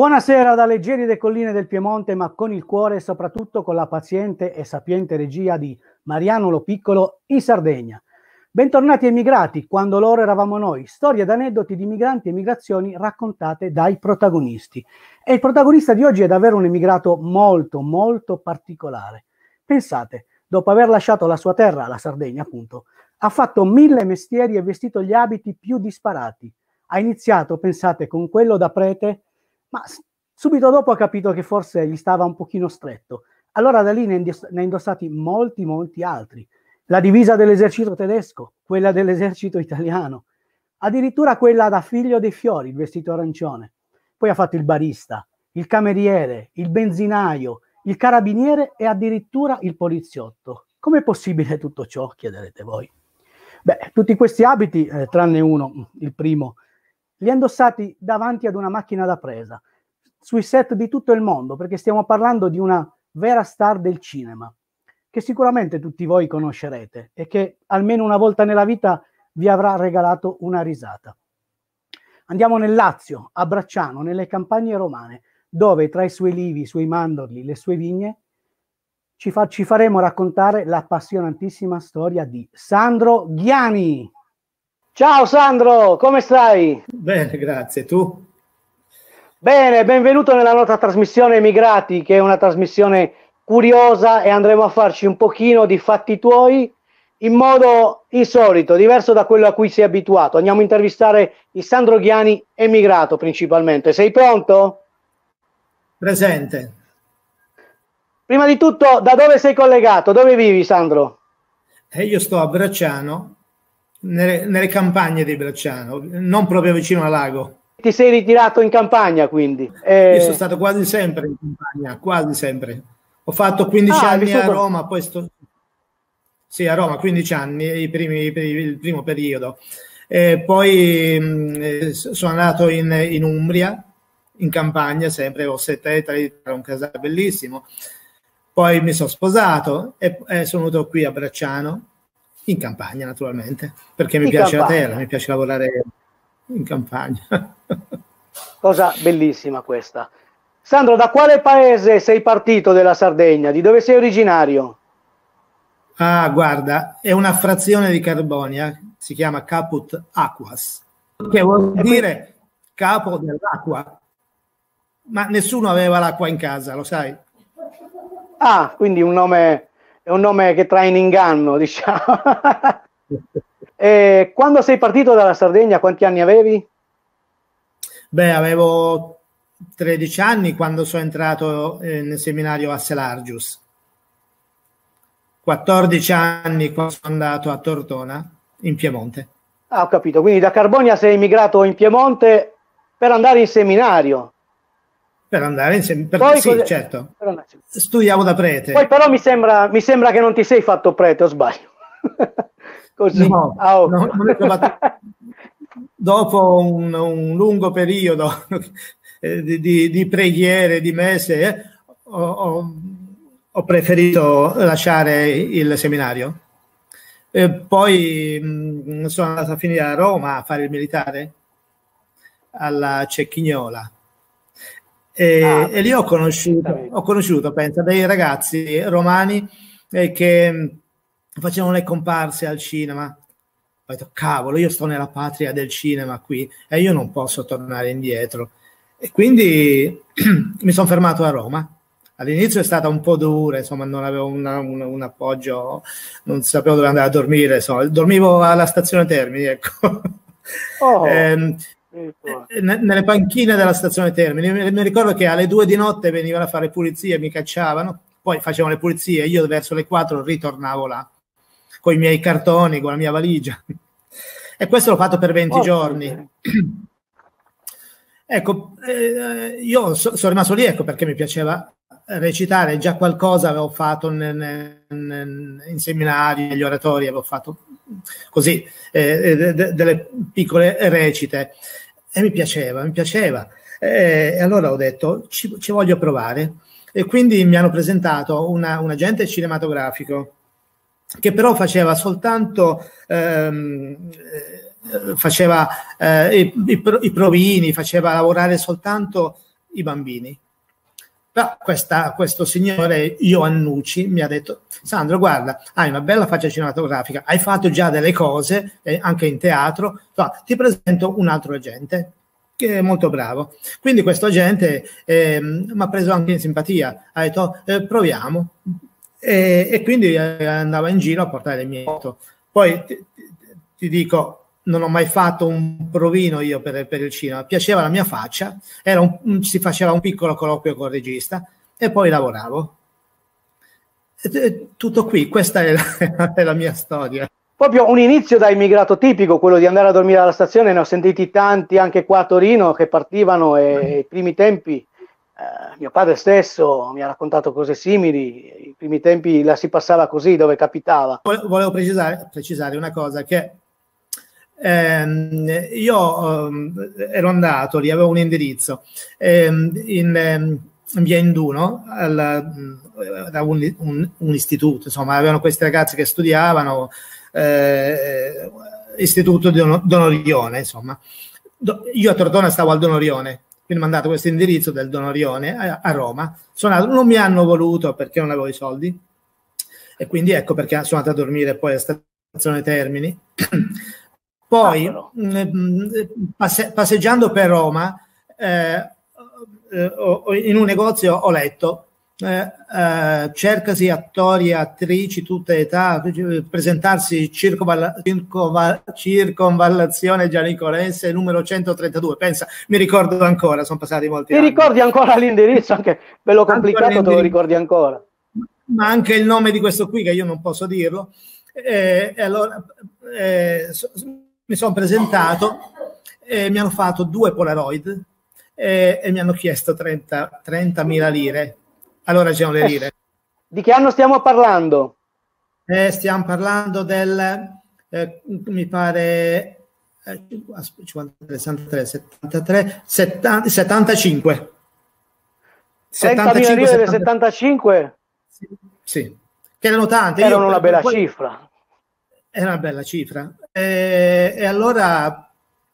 Buonasera dalle gelide colline del Piemonte, ma con il cuore e soprattutto con la paziente e sapiente regia di Mariano Lo Piccolo in Sardegna. Bentornati emigrati, quando loro eravamo noi. Storie ed aneddoti di migranti e migrazioni raccontate dai protagonisti. E il protagonista di oggi è davvero un emigrato molto, molto particolare. Pensate, dopo aver lasciato la sua terra, la Sardegna appunto, ha fatto mille mestieri e vestito gli abiti più disparati. Ha iniziato, pensate, con quello da prete ma subito dopo ha capito che forse gli stava un pochino stretto. Allora da lì ne ha indossati molti, molti altri. La divisa dell'esercito tedesco, quella dell'esercito italiano, addirittura quella da figlio dei fiori, il vestito arancione. Poi ha fatto il barista, il cameriere, il benzinaio, il carabiniere e addirittura il poliziotto. Com'è possibile tutto ciò? Chiederete voi. Beh, tutti questi abiti, eh, tranne uno, il primo, li ha indossati davanti ad una macchina da presa, sui set di tutto il mondo, perché stiamo parlando di una vera star del cinema, che sicuramente tutti voi conoscerete e che almeno una volta nella vita vi avrà regalato una risata. Andiamo nel Lazio, a Bracciano, nelle campagne romane, dove tra i suoi livi, i suoi mandorli, le sue vigne, ci, fa, ci faremo raccontare l'appassionantissima storia di Sandro Ghiani. Ciao Sandro, come stai? Bene, grazie. Tu? Bene, benvenuto nella nostra trasmissione Emigrati, che è una trasmissione curiosa e andremo a farci un pochino di fatti tuoi in modo insolito, diverso da quello a cui sei abituato. Andiamo a intervistare il Sandro Ghiani, emigrato principalmente. Sei pronto? Presente. Prima di tutto, da dove sei collegato? Dove vivi, Sandro? Eh, io sto a Bracciano, nelle, nelle campagne di Bracciano, non proprio vicino al lago. Ti sei ritirato in campagna quindi? Eh... Io sono stato quasi sempre in campagna, quasi sempre. Ho fatto 15 ah, anni a Roma, poi sto... Sì, a Roma, 15 anni, primi, il primo periodo. E poi mh, eh, sono andato in, in, Umbria, in campagna, sempre, ho sette ettari, un casale bellissimo. Poi mi sono sposato e, e sono venuto qui a Bracciano in campagna, naturalmente, perché mi in piace campagna. la terra, mi piace lavorare in campagna. Cosa bellissima questa. Sandro, da quale paese sei partito della Sardegna? Di dove sei originario? Ah, guarda, è una frazione di Carbonia, si chiama Caput Aquas, che vuol dire capo dell'acqua. Ma nessuno aveva l'acqua in casa, lo sai? Ah, quindi un nome è un nome che trae in inganno, diciamo. e quando sei partito dalla Sardegna, quanti anni avevi? Beh, avevo 13 anni quando sono entrato nel seminario a Selargius. 14 anni quando sono andato a Tortona, in Piemonte. Ah, ho capito. Quindi da Carbonia sei emigrato in Piemonte per andare in seminario. Per andare insieme, per, Poi, sì, certo. Studiavo da prete. Poi però mi sembra, mi sembra che non ti sei fatto prete, o sbaglio? Così. No, ah, no, dopo un, un, lungo periodo di, di, di, preghiere, di messe, eh, ho, ho, ho, preferito lasciare il seminario. E poi mh, sono andato a finire a Roma a fare il militare alla Cecchignola e, ah, e lì ho conosciuto, ho conosciuto, pensa, dei ragazzi romani eh, che mm, facevano le comparse al cinema. Ho detto, cavolo, io sto nella patria del cinema qui e io non posso tornare indietro. E quindi mi sono fermato a Roma. All'inizio è stata un po' dura, insomma, non avevo una, una, un appoggio, non sapevo dove andare a dormire, insomma, dormivo alla stazione Termini, ecco. Oh. eh, nelle panchine della stazione Termini. Mi, ricordo che alle due di notte venivano a fare pulizie, mi cacciavano, poi facevano le pulizie, io verso le quattro ritornavo là con i miei cartoni, con la mia valigia. E questo l'ho fatto per 20 oh, giorni. ecco, eh, io so, sono rimasto lì ecco, perché mi piaceva recitare, già qualcosa avevo fatto nel, nel, in seminari, negli oratori, avevo fatto così eh, de, delle piccole recite e mi piaceva, mi piaceva. E allora ho detto ci, ci voglio provare e quindi mi hanno presentato una, un agente cinematografico che però faceva soltanto ehm, eh, faceva eh, i, i, i, provini, faceva lavorare soltanto i bambini. Però questa, questo signore Ioannucci mi ha detto, Sandro, guarda, hai una bella faccia cinematografica, hai fatto già delle cose, eh, anche in teatro, so, ti presento un altro agente che è molto bravo. Quindi questo agente eh, mi ha preso anche in simpatia, ha detto eh, proviamo. E, e, quindi eh, andava in giro a portare le mie foto. Poi ti, ti dico, non ho mai fatto un provino io per, per il cinema, piaceva la mia faccia, un, si faceva un piccolo colloquio con il regista e poi lavoravo. E, tutto qui, questa è la, è la mia storia. Proprio un inizio da immigrato tipico, quello di andare a dormire alla stazione, ne ho sentiti tanti anche qua a Torino che partivano e i primi tempi, eh, mio padre stesso mi ha raccontato cose simili, i primi tempi la si passava così dove capitava. Volevo precisare, precisare una cosa che ehm, io ehm, ero andato lì, avevo un indirizzo ehm, in, ehm, in via Induno, al, da un, un, un, istituto, insomma, avevano questi ragazzi che studiavano, eh, istituto Don, Donorione, insomma. Do, io a Tortona stavo al Donorione, quindi mi hanno dato questo indirizzo del Donorione a, a Roma. Sono, non mi hanno voluto perché non avevo i soldi e quindi ecco perché sono andato a dormire poi a stazione Termini. Poi, ah, passe, passeggiando per Roma, eh, eh, in un negozio ho letto eh, eh, cercasi attori e attrici tutte età, presentarsi circonvalla, circonvalla, circonvallazione gianicolense numero 132. Pensa, mi ricordo ancora, sono passati molti Ti anni. Ti ricordi ancora l'indirizzo? Anche bello complicato, te lo ricordi ancora. Ma anche il nome di questo qui, che io non posso dirlo. Eh, allora, eh, mi sono presentato e mi hanno fatto due Polaroid e, e mi hanno chiesto 30, 30.000 lire. Allora c'erano le lire. Di che anno stiamo parlando? Eh, stiamo parlando del, eh, mi pare, eh, 53, 73, 70, 75. 30.000 lire del 75? Sì, sì, che erano tante. Erano una bella poi, cifra. Era una bella cifra. E, e, allora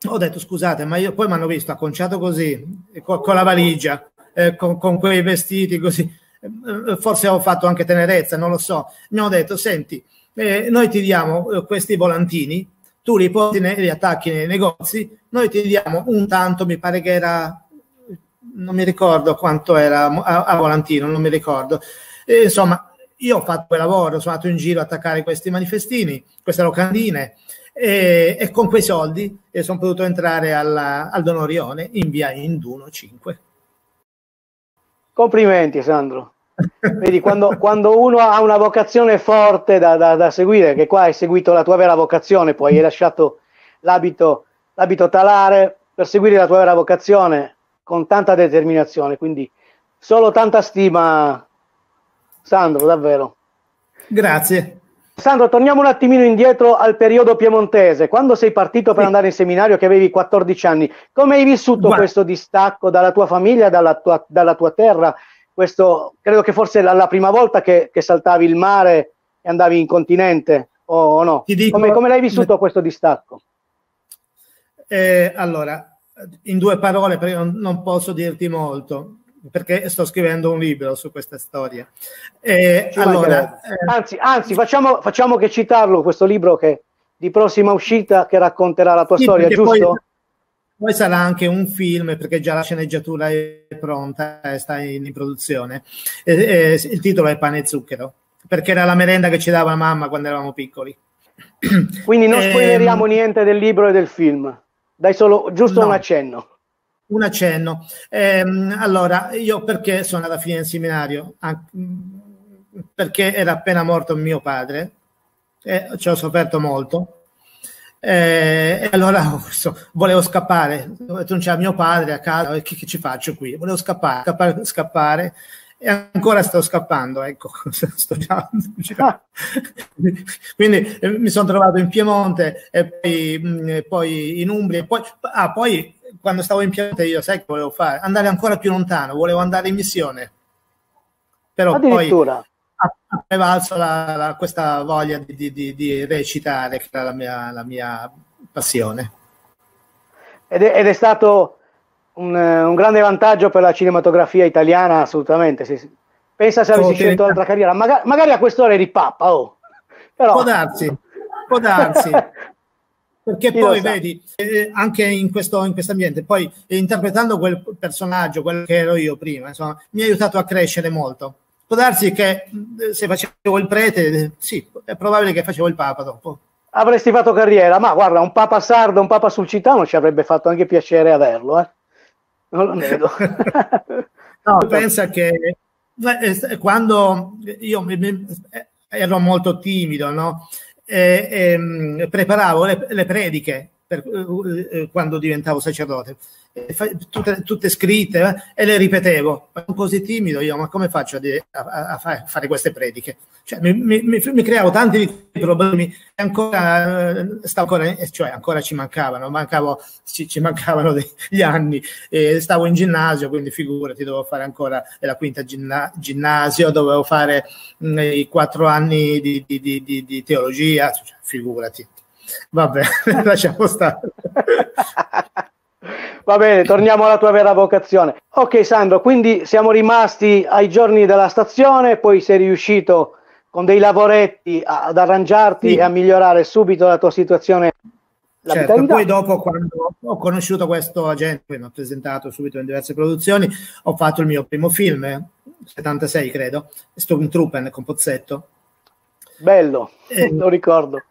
ho detto scusate, ma io poi mi hanno visto acconciato così, con, con la valigia, eh, con, con, quei vestiti così. Eh, forse ho fatto anche tenerezza, non lo so. Mi hanno detto, senti, eh, noi ti diamo eh, questi volantini, tu li porti, nei, li attacchi nei negozi, noi ti diamo un tanto, mi pare che era, non mi ricordo quanto era a, a volantino, non mi ricordo. E, insomma, io ho fatto quel lavoro, sono andato in giro a attaccare questi manifestini, queste locandine e, e con quei soldi sono potuto entrare alla, al Donorione in via Induno 5. Complimenti Sandro. Vedi, quando, quando, uno ha una vocazione forte da, da, da, seguire, che qua hai seguito la tua vera vocazione, poi hai lasciato l'abito, l'abito talare per seguire la tua vera vocazione con tanta determinazione, quindi solo tanta stima Sandro, davvero. Grazie. Sandro, torniamo un attimino indietro al periodo piemontese. Quando sei partito per andare in seminario, che avevi 14 anni, come hai vissuto Guarda. questo distacco dalla tua famiglia, dalla tua, dalla tua terra? Questo, credo che forse la, la prima volta che, che, saltavi il mare e andavi in continente, o, o no? Dico, come, come, l'hai vissuto questo distacco? Eh, allora, in due parole, perché non, non posso dirti molto perché sto scrivendo un libro su questa storia. Eh, allora, eh, anzi, anzi facciamo, facciamo, che citarlo, questo libro che di prossima uscita che racconterà la tua sì, storia, giusto? Poi, poi, sarà anche un film perché già la sceneggiatura è pronta, e sta in, in produzione. Eh, il titolo è Pane e zucchero, perché era la merenda che ci dava mamma quando eravamo piccoli. Quindi non ehm, spoileriamo niente del libro e del film, dai solo giusto no. un accenno. Un accenno. Eh, allora, io perché sono andato a finire il seminario? Perché era appena morto mio padre, e ci ho sofferto molto. Eh, e allora volevo scappare, non c'era mio padre a casa, che, che ci faccio qui? Volevo scappare, scappare, scappare e ancora sto scappando, ecco, sto già, già. quindi eh, mi sono trovato in Piemonte e poi, mh, e poi in Umbria, poi, ah, poi quando stavo in Piemonte io sai che volevo fare? Andare ancora più lontano, volevo andare in missione. Però poi ha, prevalso la, la, questa voglia di, di, di, recitare, che era la mia, la mia passione. Ed è, ed è stato un, un, grande vantaggio per la cinematografia italiana, assolutamente. Sì, Pensa se avessi oh, scelto l'altra carriera, magari, magari a quest'ora eri pappa, oh. Però... Può darsi, può darsi. Perché Chi poi vedi, eh, anche in questo in ambiente, poi eh, interpretando quel personaggio, quello che ero io prima, insomma, mi ha aiutato a crescere molto. Può darsi che eh, se facevo il prete, sì, è probabile che facevo il papa dopo. Avresti fatto carriera, ma guarda, un papa sardo, un papa sulcitano ci avrebbe fatto anche piacere averlo, eh? Non lo nego. no, pensa che eh, quando io ero molto timido, no? E, e, mm, preparavo le, le prediche per, uh, quando diventavo sacerdote, tutte, tutte scritte eh, e le ripetevo. Sono così timido io, ma come faccio a, a, a fare queste prediche? Cioè, mi, mi, mi, creavo tanti problemi e ancora, stavo ancora, cioè, ancora ci mancavano, mancavo, ci, ci mancavano degli anni. E stavo in ginnasio, quindi figurati, dovevo fare ancora la quinta ginna, ginnasio, dovevo fare mh, i quattro anni di, di, di, di teologia, cioè, figurati. Vabbè, lasciamo stare. Va bene, torniamo alla tua vera vocazione. Ok, Sandro, quindi siamo rimasti ai giorni della stazione, poi sei riuscito con dei lavoretti ad arrangiarti sì. e a migliorare subito la tua situazione. Certo, poi dopo quando ho conosciuto questo agente, poi mi ho presentato subito in diverse produzioni, ho fatto il mio primo film, 76 credo, Stormtrooper con Pozzetto. Bello, eh, lo ricordo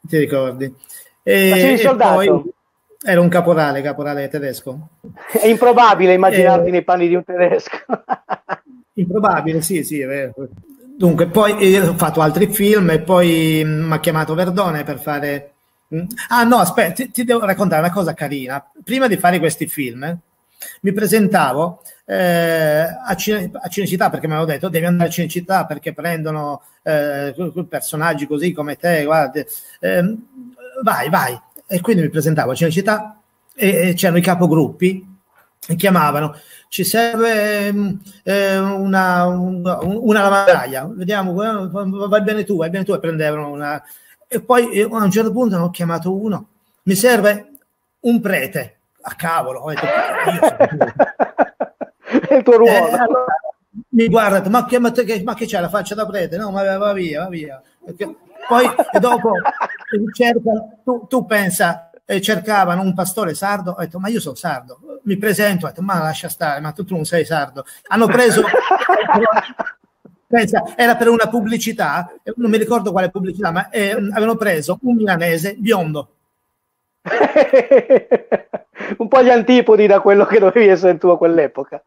ti ricordi? E, il soldato? Era un caporale, caporale tedesco. È improbabile immaginarti eh, nei panni di un tedesco. improbabile, sì, sì, è vero. Dunque, poi ho fatto altri film e poi mm, mi ha chiamato Verdone per fare... Mm, ah no, aspetta, ti, ti, devo raccontare una cosa carina. Prima di fare questi film, mi presentavo eh, a, Cine, a, Cinecittà perché mi hanno detto devi andare a Cinecittà perché prendono eh, personaggi così come te, guarda, eh, vai, vai. E quindi mi presentavo a Cinecittà e, e c'erano i capogruppi e chiamavano. Ci serve eh, una, una, una lavandaia vediamo vai bene tu vai bene tu e prendevano una e poi eh, a un certo punto hanno chiamato uno. Mi serve un prete a cavolo, ho detto, è il tuo ruolo. Eh, allora, mi guarda, ma che, ma, che, ma che c'è la faccia da prete? No, ma va via, va via. Perché poi dopo cerca, tu, tu pensa, eh, cercavano un pastore sardo, ho detto, ma io sono sardo. Mi presento, ho detto, ma lascia stare, ma tu, tu non sei sardo. Hanno preso... Pensa, era per una pubblicità, non mi ricordo quale pubblicità, ma eh, avevano preso un milanese biondo un po' gli antipodi da quello che dovevi essere tu a quell'epoca,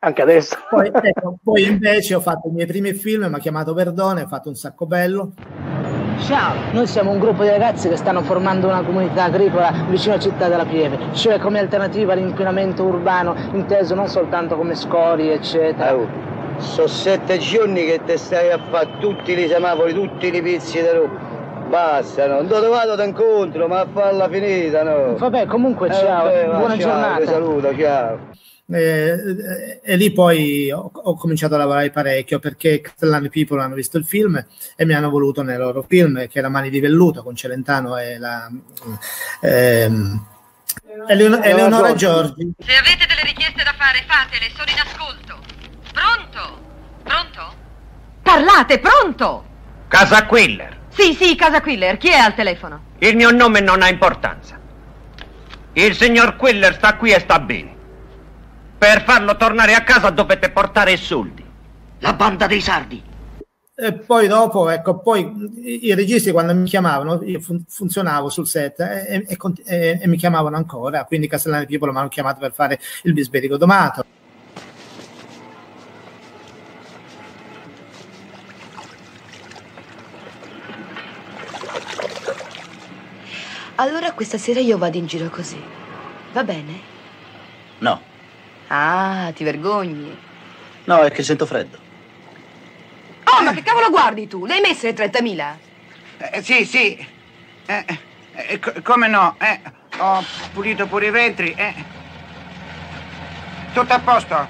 anche adesso. Poi, ecco, poi invece ho fatto i miei primi film, mi ha chiamato Verdone, ho fatto un sacco bello. Ciao, noi siamo un gruppo di ragazzi che stanno formando una comunità agricola vicino a Città della Pieve, cioè come alternativa all'inquinamento urbano, inteso non soltanto come scorie, eccetera. Oh, sono sette giorni che te stai a fare tutti i semafori, tutti i pizzi di roba Basta, non dove vado d'incontro, ma a farla finita, no? Vabbè, comunque eh, ciao, vabbè, buona ciao, giornata. saluto, ciao. Eh, e lì poi ho, ho, cominciato a lavorare parecchio perché Castellani People hanno visto il film e mi hanno voluto nel loro film che era Mani di Velluto con Celentano e la ehm, Eleonora, Eleonora Giorgi. Se avete delle richieste da fare, fatele, sono in ascolto. Pronto? Pronto? Parlate, pronto? Casa Quiller. Sì, sì, Casa Quiller. Chi è al telefono? Il mio nome non ha importanza. Il signor Quiller sta qui e sta bene. Per farlo tornare a casa dovete portare i soldi. La banda dei sardi. E poi dopo, ecco, poi i registi quando mi chiamavano, io fun- funzionavo sul set e, e, e, e, mi chiamavano ancora, quindi Castellani Pipolo mi hanno chiamato per fare il bisberico domato. Allora questa sera io vado in giro così. Va bene? No. Ah, ti vergogni? No, è che sento freddo. Oh, ma che cavolo guardi tu? Le hai messe le 30.000? Eh, sì, sì. Eh, eh, come no? Eh, ho pulito pure i vetri. Eh. Tutto a posto.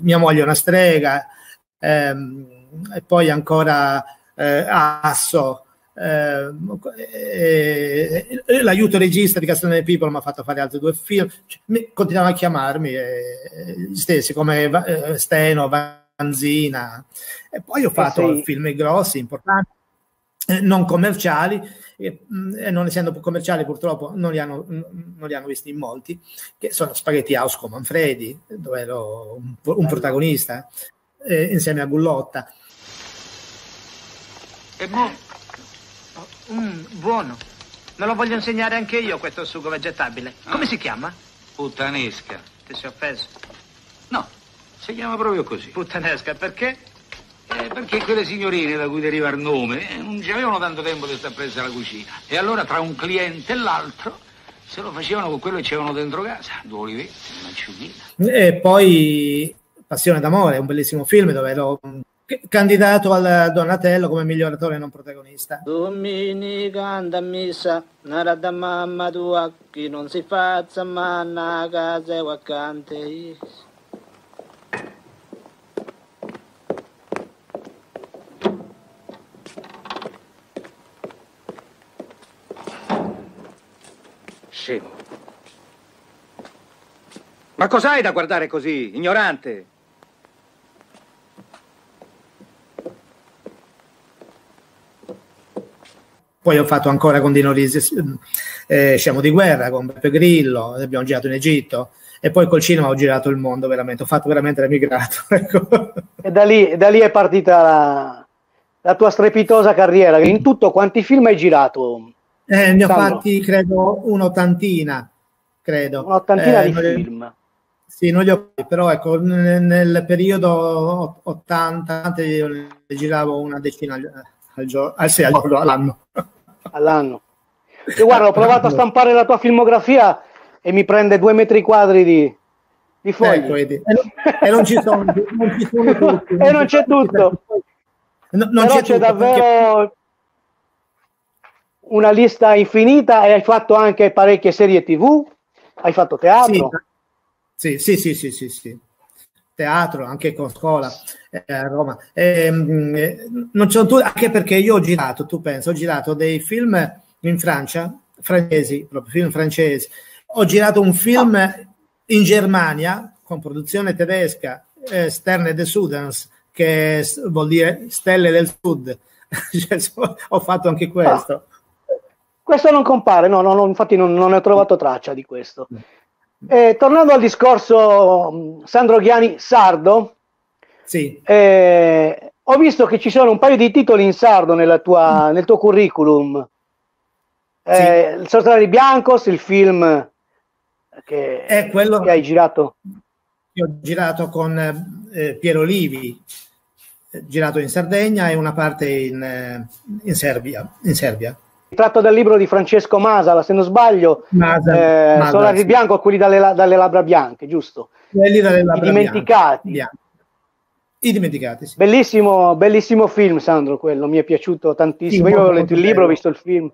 Mia moglie è una strega. Ehm, e poi ancora eh, Asso, eh, eh, eh, l'aiuto regista di Castellone People mi ha fatto fare altri due film, cioè, mi, continuavano a chiamarmi eh, gli stessi come eh, Steno, Vanzina e poi ho fatto sì. film grossi, importanti, eh, non commerciali e, mm, e, non essendo commerciali purtroppo non li, hanno, non li hanno visti in molti, che sono Spaghetti House con Manfredi, dove ero un, un protagonista, insieme a Gullotta. E mo Mm, buono. Me lo voglio insegnare anche io questo sugo vegetabile. Come ah. si chiama? Puttanesca. Ti sei offeso? No, si chiama proprio così. Puttanesca, perché? Eh, perché quelle signorine da cui deriva il nome eh, non ci avevano tanto tempo di stare presa alla cucina. E allora tra un cliente e l'altro se lo facevano con quello che c'erano dentro casa. Due olivette, un'acciughina. E poi Passione d'amore, un bellissimo film dove ero candidato al Donatello come miglior attore non protagonista. Domenica anda a messa, nara da mamma tua, chi non si faccia manna a casa e vacante. Scemo. Ma cos'hai da guardare così, ignorante? Poi ho fatto ancora con Dino Risi, eh, Sciamo di guerra, con Beppe Grillo, abbiamo girato in Egitto e poi col cinema ho girato il mondo veramente, ho fatto veramente l'emigrato. Ecco. E da lì, da lì, è partita la, la, tua strepitosa carriera. In tutto quanti film hai girato? Eh, ne ho fatti credo un'ottantina, credo. Un'ottantina eh, di film. Sì, non li ho però ecco, nel, nel periodo 80 ne giravo una decina al giorno, ah, sì, all'anno. All'anno. Io guarda, ho provato a stampare la tua filmografia e mi prende due metri quadri di, di fogli. Ecco, e, non, e, non, ci sono, non ci sono tutti. e non c'è tutto. No, non Però c'è, c'è tutto, davvero perché... una lista infinita e hai fatto anche parecchie serie tv, hai fatto teatro. Sì, sì, sì, sì, sì, sì teatro, anche con scuola eh, a Roma. Ehm, eh, non c'è tu, anche perché io ho girato, tu pensi, ho girato dei film in Francia, francesi, proprio film francesi. Ho girato un film in Germania con produzione tedesca, eh, Sterne de Sudans, che vuol dire Stelle del Sud. cioè, ho fatto anche questo. Ah. Questo non compare, no, no, no infatti non, non, ne ho trovato traccia di questo. Eh, tornando al discorso mm, Sandro Ghiani sardo, sì. eh, ho visto che ci sono un paio di titoli in sardo tua, nel tuo curriculum. Eh, sì. Il Sostrari Biancos, il film che, È quello che hai girato. Io ho girato con eh, Piero Livi, eh, girato in Sardegna e una parte in, eh, in Serbia. In Serbia tratto dal libro di Francesco Masala, se non sbaglio, Masala, eh, Masala, Solari sì. Bianco, quelli dalle, dalle, labbra bianche, giusto? Quelli dalle labbra I dimenticati. Bianche. I dimenticati, sì. Bellissimo, bellissimo film, Sandro, quello, mi è piaciuto tantissimo. Sì, Io ho letto il libro, ho visto il film,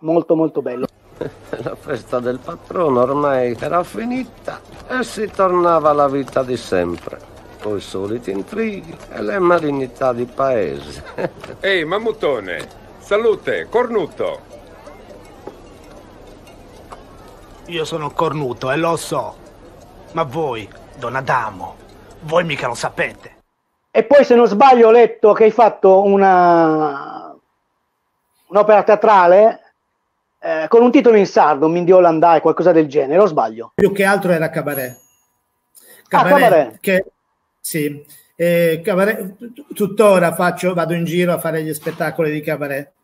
molto molto bello. La festa del patrono ormai era finita e si tornava alla vita di sempre, con i soliti intrighi e le malignità di paese. Ehi, mammutone, Salute, cornuto. Io sono cornuto e lo so. Ma voi, Don Adamo, voi mica lo sapete. E poi, se non sbaglio, ho letto che hai fatto una un'opera teatrale eh, con un titolo in sardo, Mindiola Andai, qualcosa del genere, o sbaglio? Più che altro era Cabaret. Cabaret, ah, cabaret. Che, sì, eh, cabaret, tuttora faccio, vado in giro a fare gli spettacoli di cabaret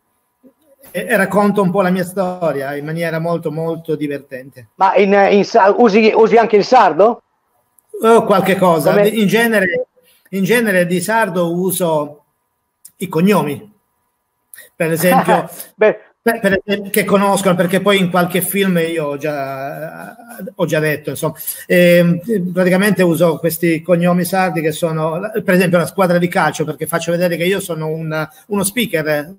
e racconto un po' la mia storia in maniera molto molto divertente. Ma in, in, usi, usi, anche il sardo? Oh, qualche cosa. In genere, in genere di sardo uso i cognomi. Per esempio, Beh, per, per, che conoscono perché poi in qualche film io ho già, ho già detto insomma. Eh, praticamente uso questi cognomi sardi che sono per esempio la squadra di calcio perché faccio vedere che io sono un, uno speaker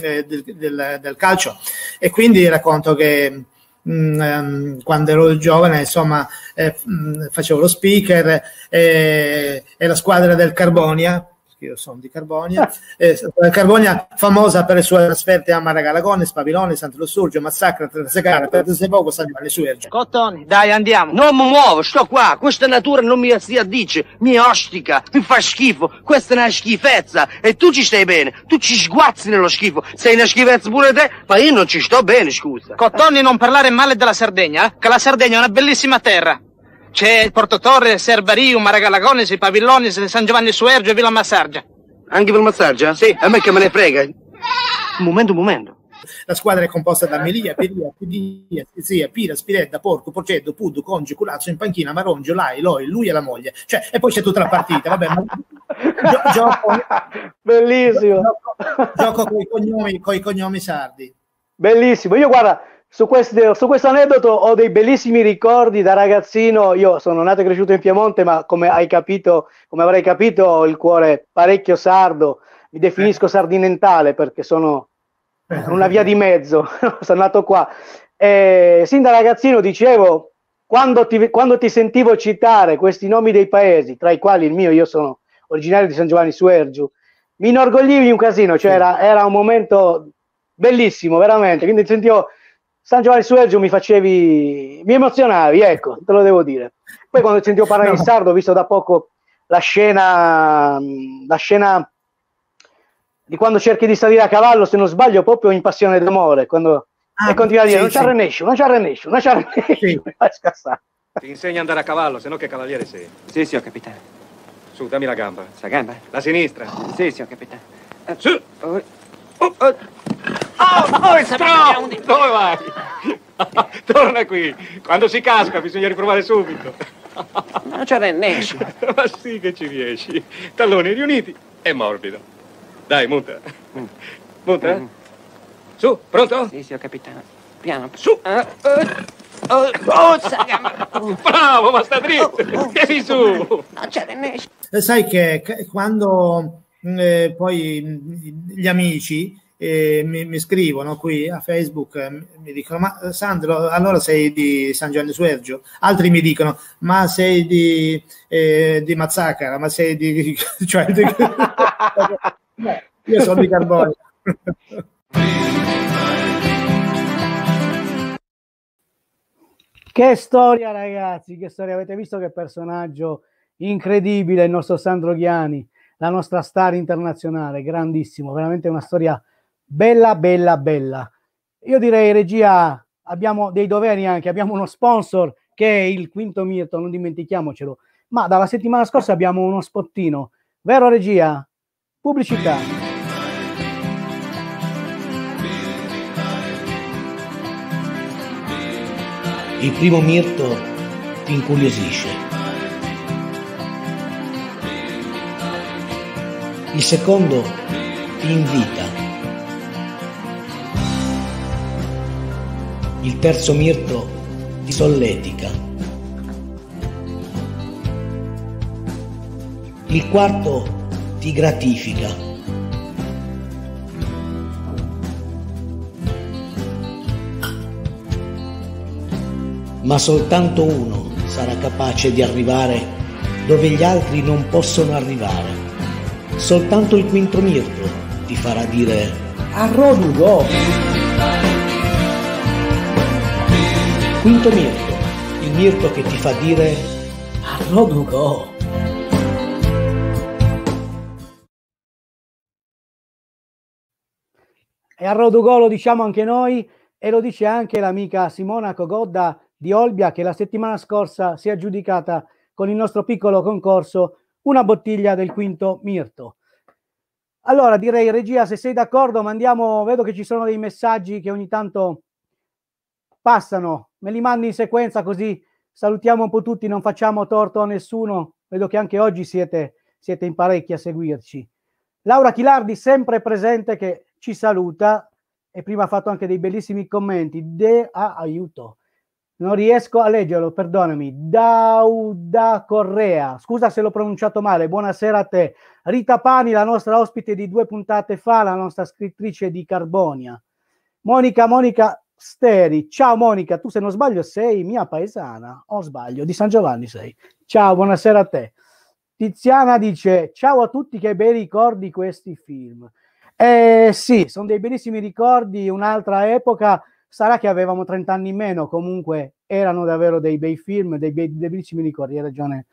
eh, del, del, del, calcio. E quindi racconto che mh, mm, ehm, quando ero giovane insomma eh, mm, facevo lo speaker eh, e la squadra del Carbonia perché io sono di Carbonia, eh, Carbonia famosa per le sue trasferte a Maragalagones, Pavilone, Sant'Lo Sturgio, Massacra, Trasegara, per poco San Giovanni Suerge. Cottoni, dai andiamo. Non mi muovo, sto qua. Questa natura non mi si addice, mi ostica, mi fa schifo. Questa è una schifezza. E tu ci stai bene. Tu ci sguazzi nello schifo. Sei una schifezza pure te, ma io non ci sto bene, scusa. Cottoni, non parlare male della Sardegna, eh? che la Sardegna è una bellissima terra. C'è il Porto Torre, Serbariu, Maragalagones, i Pavilloni, San Giovanni Suergio e Villa Massargia. Anche per massaggia? Sì. A me che me ne frega. Un momento, un momento. La squadra è composta da Melia, Peria, Pidia, Spezia, Pira, Spiretta, Porco, Porceddo, Puddu, Congi, Culazzo, in panchina, Marongio, Lai, Loi, lui e la moglie. Cioè, e poi c'è tutta la partita. Vabbè, ma... Gio- gioco... Bellissimo. Gioco, gioco con i cognomi, coi cognomi sardi. Bellissimo. Io guarda, su, queste, su, questo aneddoto ho dei bellissimi ricordi da ragazzino. Io sono nato e cresciuto in Piemonte, ma come hai capito, come avrai capito, ho il cuore parecchio sardo. Mi definisco sardinentale perché sono una via di mezzo. sono nato qua. E, sin da ragazzino dicevo, quando ti, quando ti, sentivo citare questi nomi dei paesi, tra i quali il mio, io sono originario di San Giovanni Suergiu, mi inorgoglivi un casino, cioè era, era un momento bellissimo, veramente. Quindi sentivo San Giovanni Suergio mi facevi, mi emozionavi, ecco, te lo devo dire. Poi quando sentivo parlare no. in sardo, ho visto da poco la scena, la scena di quando cerchi di salire a cavallo, se non sbaglio, proprio in passione d'amore, quando ah, e continua a dire sì, non ci arrenesci, non ci arrenesci, non ci arrenesci, sì. Ti insegna ad andare a cavallo, se no che cavaliere sei. Sì, signor capitano. Su, dammi la gamba. La gamba? La sinistra. Sì, signor capitano. Su! Oh, oh, oh. Oh! Dove vai? Torna qui. Quando si casca bisogna riprovare subito. Non ci riesci. Ma sì che ci riesci. Talloni riuniti e morbido. Dai, monta. Monta. Mm. Su, pronto? Sì, signor capitano. Piano. Su. Uh, uh. Oh, oh, Bravo, ma sta dritto. Vieni su. Non ci riesci. Sai che quando eh, poi gli amici eh, mi, mi, scrivono qui a Facebook, eh, mi dicono ma Sandro allora sei di San Giovanni Suergio, altri mi dicono ma sei di, eh, di Mazzacara, ma sei di... cioè, di io sono di Carbonio. Che storia ragazzi, che storia, avete visto che personaggio incredibile il nostro Sandro Ghiani, la nostra star internazionale, grandissimo, veramente una storia bella, bella, bella. Io direi, regia, abbiamo dei doveri anche, abbiamo uno sponsor che è il Quinto Mirto, non dimentichiamocelo. Ma dalla settimana scorsa abbiamo uno spottino, vero regia? Pubblicità. Il primo mirto ti incuriosisce. Il secondo ti invita. Il terzo mirto ti solletica. Il quarto ti gratifica. Ma soltanto uno sarà capace di arrivare dove gli altri non possono arrivare. Soltanto il quinto mirto ti farà dire a Rodugo. Quinto mirto, il mirto che ti fa dire a Rodugo. E a Rodugo lo diciamo anche noi e lo dice anche l'amica Simona Cogodda di Olbia che la settimana scorsa si è aggiudicata con il nostro piccolo concorso una bottiglia del quinto mirto. Allora direi regia se sei d'accordo mandiamo, vedo che ci sono dei messaggi che ogni tanto passano, me li mandi in sequenza così salutiamo un po' tutti, non facciamo torto a nessuno. Vedo che anche oggi siete, siete in parecchi a seguirci. Laura Chilardi, sempre presente, che ci saluta e prima ha fatto anche dei bellissimi commenti. De ah, aiuto, non riesco a leggerlo, perdonami. Dauda Correa, scusa se l'ho pronunciato male. Buonasera a te. Rita Pani, la nostra ospite di due puntate fa, la nostra scrittrice di Carbonia. Monica, Monica, Steri, ciao Monica, tu se non sbaglio sei mia paesana, o sbaglio, di San Giovanni sei. Ciao, buonasera a te. Tiziana dice: Ciao a tutti, che bei ricordi questi film. Eh, sì, sono dei bellissimi ricordi, un'altra epoca. Sarà che avevamo 30 anni in meno, comunque erano davvero dei bei film, dei, bei, dei bellissimi ricordi. Hai ragione,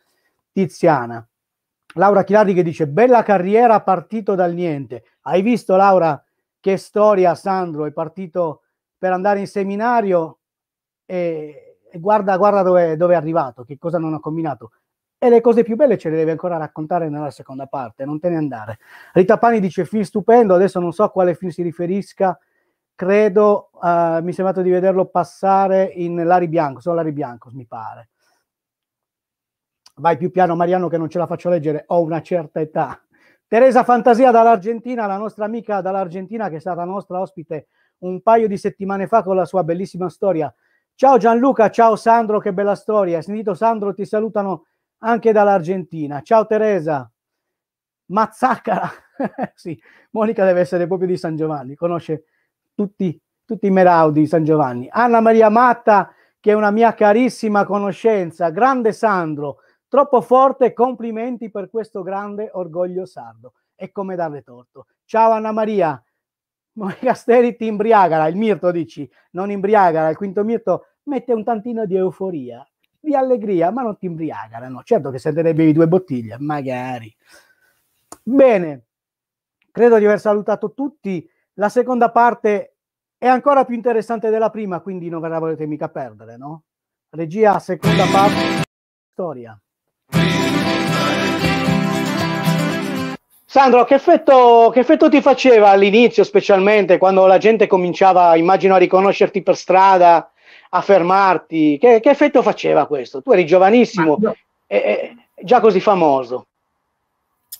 Tiziana. Laura Chilardi che dice: Bella carriera, partito dal niente. Hai visto, Laura, che storia, Sandro? È partito per andare in seminario e, e guarda, guarda dove, dove è arrivato, che cosa non ha combinato e le cose più belle ce le devi ancora raccontare nella seconda parte, non te ne andare. Rita Pani dice film stupendo, adesso non so a quale film si riferisca, credo, uh, mi è sembrato di vederlo passare in Lari Bianco, sono Lari Bianco mi pare. Vai più piano Mariano che non ce la faccio leggere, ho una certa età. Teresa Fantasia dall'Argentina, la nostra amica dall'Argentina che è stata nostra ospite un paio di settimane fa con la sua bellissima storia. Ciao Gianluca, ciao Sandro, che bella storia. Hai sentito Sandro, ti salutano anche dall'Argentina. Ciao Teresa. Mazzaccara. sì, Monica deve essere proprio di San Giovanni, conosce tutti, tutti i Meraudi di San Giovanni. Anna Maria Matta, che è una mia carissima conoscenza. Grande Sandro, troppo forte, complimenti per questo grande orgoglio sardo. E come darle torto. Ciao Anna Maria. Monica Steri ti imbriagara, il mirto dici, non imbriagara, il quinto mirto mette un tantino di euforia di allegria, ma non ti imbriagano. Certo che se te ne bevi due bottiglie, magari. Bene, credo di aver salutato tutti. La seconda parte è ancora più interessante della prima, quindi non ve la volete mica perdere, no? Regia, seconda parte, storia. Sandro, che effetto, che effetto ti faceva all'inizio, specialmente quando la gente cominciava, immagino, a riconoscerti per strada a fermarti? Che, che effetto faceva questo? Tu eri giovanissimo e, e, già così famoso.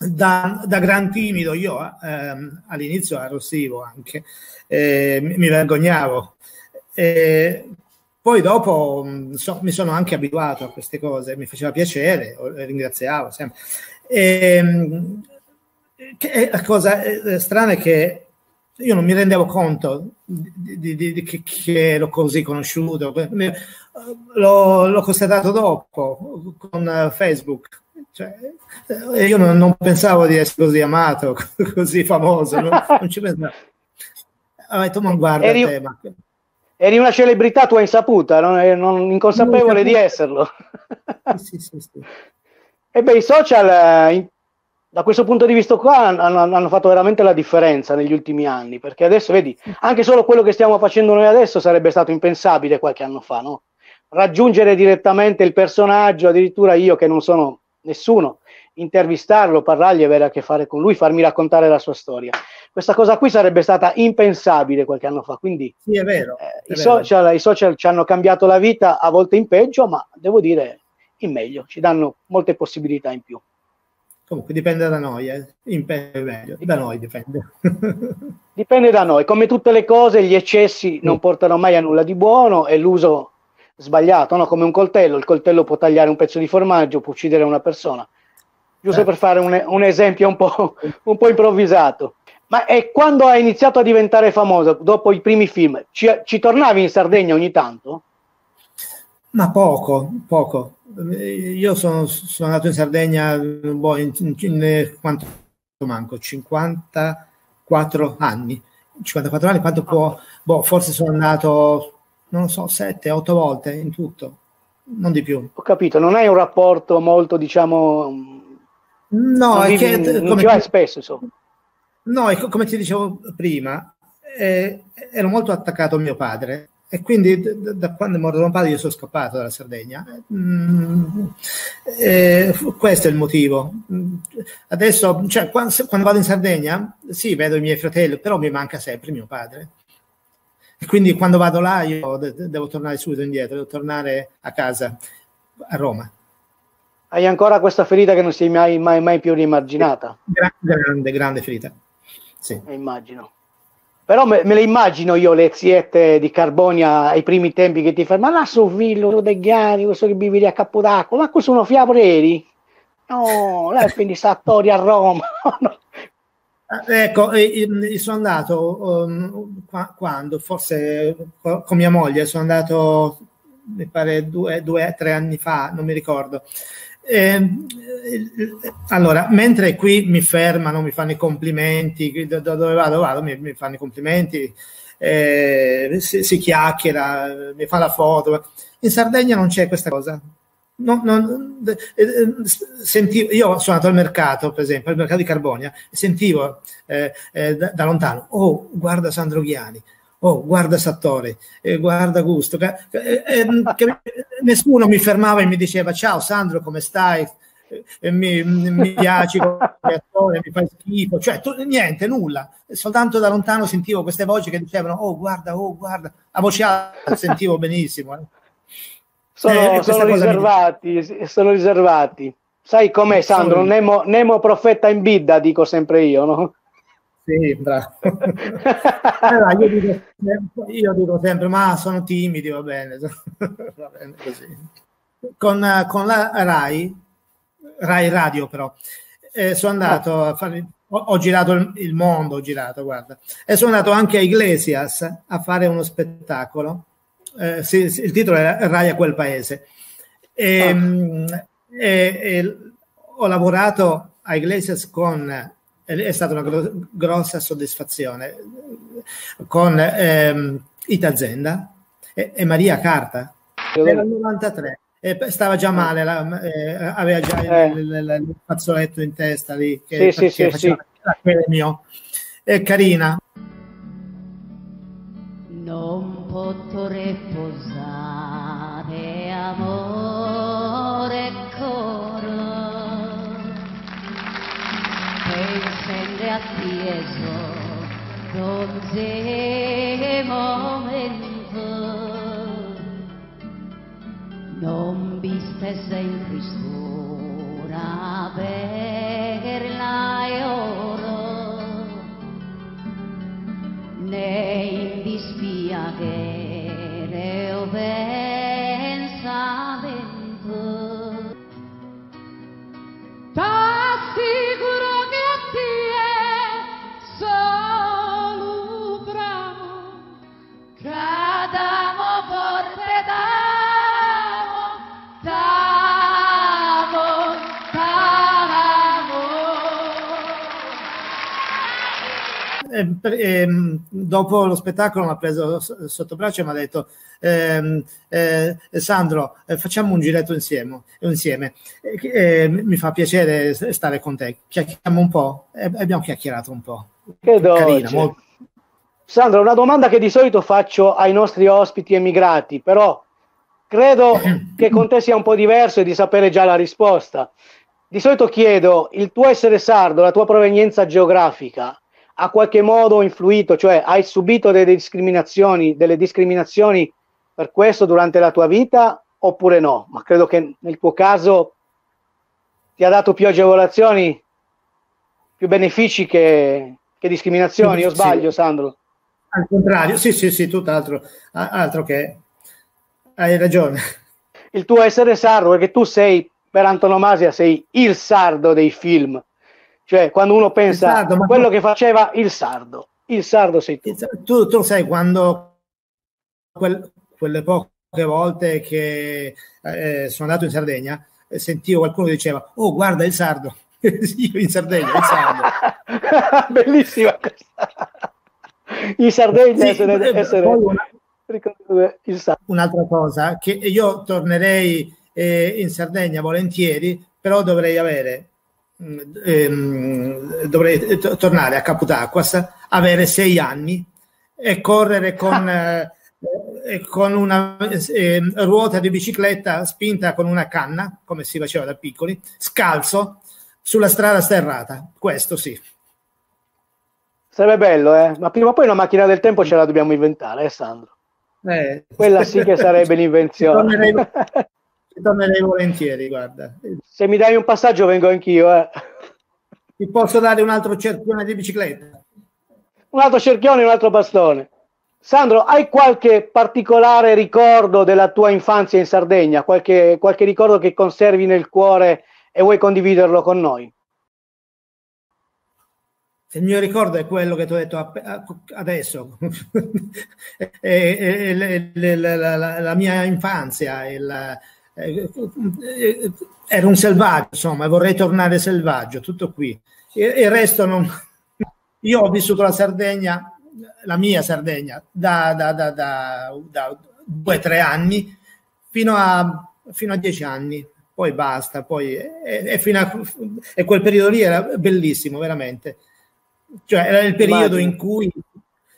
Da, da gran timido, io ehm, all'inizio arrossivo anche, eh, mi, vergognavo. Eh, poi dopo so, mi sono anche abituato a queste cose, mi faceva piacere, ringraziavo sempre. E, che, la cosa eh, strana è che io non mi rendevo conto di, di, di, di che, che, ero così conosciuto. L'ho, l'ho constatato dopo con Facebook. Cioè, io non, non, pensavo di essere così amato, così famoso. Non, non ci pensavo. Ho detto, ma guarda eri, te, ma... eri una celebrità tua insaputa, non, non inconsapevole di esserlo. sì, sì, sì. E beh, i social eh, da questo punto di vista qua hanno, hanno, fatto veramente la differenza negli ultimi anni, perché adesso vedi, anche solo quello che stiamo facendo noi adesso sarebbe stato impensabile qualche anno fa, no? Raggiungere direttamente il personaggio, addirittura io che non sono nessuno, intervistarlo, parlargli, avere a che fare con lui, farmi raccontare la sua storia. Questa cosa qui sarebbe stata impensabile qualche anno fa, quindi sì, è vero, eh, è i, vero. Social, i social ci hanno cambiato la vita, a volte in peggio, ma devo dire in meglio, ci danno molte possibilità in più. Comunque dipende da noi, eh. meglio. da noi dipende. dipende da noi, come tutte le cose gli eccessi non portano mai a nulla di buono e l'uso sbagliato, no? come un coltello, il coltello può tagliare un pezzo di formaggio, può uccidere una persona, giusto eh. per fare un, un esempio un po', un po', improvvisato. Ma e quando hai iniziato a diventare famoso, dopo i primi film, ci, ci tornavi in Sardegna ogni tanto? Ma poco, poco io sono, sono, andato in Sardegna boh, in, in, in, quanto manco 54 anni 54 anni quanto può boh, forse sono andato non lo so 7 8 volte in tutto non di più ho capito non hai un rapporto molto diciamo no è che non come ti, spesso insomma no è, come ti dicevo prima eh, ero molto attaccato a mio padre e quindi da, da quando è morto mio padre io sono scappato dalla Sardegna. Mm, eh, questo è il motivo. Adesso, cioè, quando, quando, vado in Sardegna, sì, vedo i miei fratelli, però mi manca sempre mio padre. E quindi quando vado là io de- devo tornare subito indietro, devo tornare a casa, a Roma. Hai ancora questa ferita che non si è mai, mai, mai più rimarginata? Grande, grande ferita. Sì. Eh, immagino. Però me, me, le immagino io le ziette di Carbonia ai primi tempi che ti fanno, ma là su Villo De Ghiani, questo che vivi lì a Capodacco, ma questo sono fiabreri? No, lei quindi sta a Roma. no. Ecco, sono andato um, quando, forse con mia moglie, sono andato, mi pare due o tre anni fa, non mi ricordo, Ehm, allora, mentre qui mi fermano, mi fanno i complimenti, da dove vado, vado, mi, mi fanno i complimenti, eh, si, si, chiacchiera, mi fa la foto. In Sardegna non c'è questa cosa. Non, non, eh, eh, sentivo, io sono andato al mercato, per esempio, al mercato di Carbonia, e sentivo eh, eh, da, da, lontano, oh, guarda Sandro Ghiani, oh, guarda Sattore, eh, guarda Gusto. Nessuno mi fermava e mi diceva, ciao Sandro, come stai? mi, mi piaci attore, mi fai schifo, cioè tu, niente, nulla, soltanto da lontano sentivo queste voci che dicevano oh guarda, oh guarda, a voce alta sentivo benissimo. Sono, eh, sono riservati, sono riservati. Sai com'è Sandro? Nemo, Nemo profeta in bidda, dico sempre io, no? Sì, bravo. allora, io, dico, io, dico, sempre, ma sono timidi, va bene. va bene così. Con, con la RAI Rai Radio però. Eh, sono andato a fare, ho, ho, girato il, il mondo, ho girato, guarda, e sono andato anche a Iglesias a fare uno spettacolo. Eh, sì, sì, il titolo era Rai a quel paese. E, ah. e, e ho lavorato a Iglesias con è stata una gro- grossa soddisfazione con ehm, Itazenda e, e Maria Carta. Era il 93 eh, stava già male, la, eh, aveva già eh. il, il, il, fazzoletto in testa lì, che sì, sì, sì, sì. mio. È carina. Potrò riposare, amore coro, pensando a tieso, donze momento. non viste sempre stura per eh, ehm, dopo lo spettacolo mi ha preso sotto braccio e mi ha detto ehm, eh, Sandro eh, facciamo un giretto insieme, insieme. mi fa piacere stare con te. Chiacchieriamo un po' e abbiamo chiacchierato un po' che Carina, molto... Sandro una domanda che di solito faccio ai nostri ospiti emigrati però credo che con te sia un po' diverso e di sapere già la risposta. Di solito chiedo il tuo essere sardo, la tua provenienza geografica ha qualche modo influito, cioè hai subito delle discriminazioni, delle discriminazioni per questo durante la tua vita oppure no? Ma credo che nel tuo caso ti ha dato più agevolazioni, più benefici che, che discriminazioni, sì, o sbaglio sì. Sandro? Al contrario, sì, sì, sì, tutt'altro, altro che hai ragione. Il tuo essere sardo, perché tu sei per antonomasia, sei il sardo dei film cioè, quando uno pensa sardo, a quello tu... che faceva il sardo, il sardo sei tu. Tu, tu sai quando quel, quelle poche volte che eh, sono andato in Sardegna, eh, sentivo qualcuno che diceva, oh guarda il sardo, io in Sardegna, il sardo. Bellissima. In Sardegna sì, essere, essere... Una, il sardo. Un'altra cosa, che io tornerei eh, in Sardegna volentieri, però dovrei avere ehm, dovrei t- tornare a Caputacquas, avere sei anni e correre con, eh, con una eh, ruota di bicicletta spinta con una canna, come si faceva da piccoli, scalzo sulla strada sterrata. Questo sì. Sarebbe bello, eh? ma prima o poi una macchina del tempo ce la dobbiamo inventare, eh, Sandro? Eh. Quella sì che sarebbe l'invenzione. Ci tornerei volentieri, guarda. Se mi dai un passaggio vengo anch'io, eh. Ti posso dare un altro cerchione di bicicletta? Un altro cerchione e un altro bastone. Sandro, hai qualche particolare ricordo della tua infanzia in Sardegna? Qualche, qualche ricordo che conservi nel cuore e vuoi condividerlo con noi? Il mio ricordo è quello che ti ho detto adesso, è, è, è, la, la, la, mia infanzia, il, eh, eh, ero un selvaggio, insomma, vorrei tornare selvaggio, tutto qui. E il resto non... Io ho vissuto la Sardegna, la mia Sardegna, da, da, da, da, due o tre anni fino a, fino a dieci anni, poi basta, poi, e, e, fino a, e quel periodo lì era bellissimo, veramente. Cioè era il periodo in cui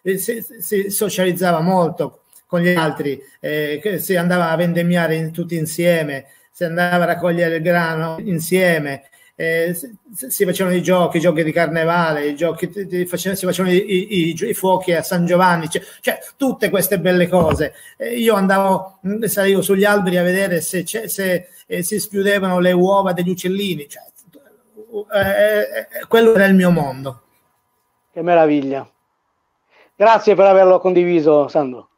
si, si socializzava molto con gli altri, eh, si andava a vendemmiare in, tutti insieme, si andava a raccogliere il grano insieme, eh, si, facevano i giochi, i giochi di carnevale, i giochi, si facevano i, i, i, fuochi a San Giovanni, cioè, cioè tutte queste belle cose. Eh, io andavo, mm, salivo sugli alberi a vedere se, se eh, si schiudevano le uova degli uccellini, cioè, eh, eh, quello era il mio mondo. Che meraviglia. Grazie per averlo condiviso, Sandro.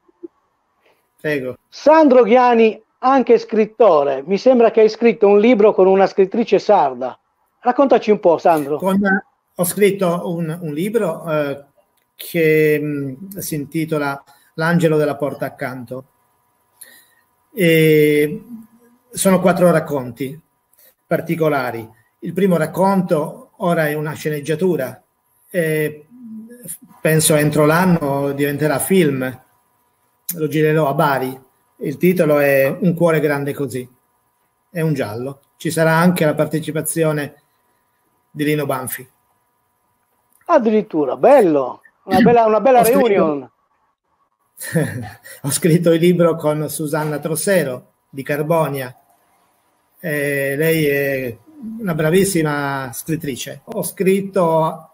Prego. Sandro Ghiani, anche scrittore. Mi sembra che hai scritto un libro con una scrittrice sarda. Raccontaci un po', Sandro. Con, ho scritto un, un libro eh, che mh, si intitola L'angelo della porta accanto. E sono quattro racconti particolari. Il primo racconto ora è una sceneggiatura. Penso entro l'anno diventerà film. Lo girerò a Bari. Il titolo è Un cuore grande così. È un giallo. Ci sarà anche la partecipazione di Lino Banfi. Addirittura, bello. Una bella, una bella Ho scritto- reunion. Ho scritto il libro con Susanna Trossero di Carbonia. Eh, lei è una bravissima scrittrice. Ho scritto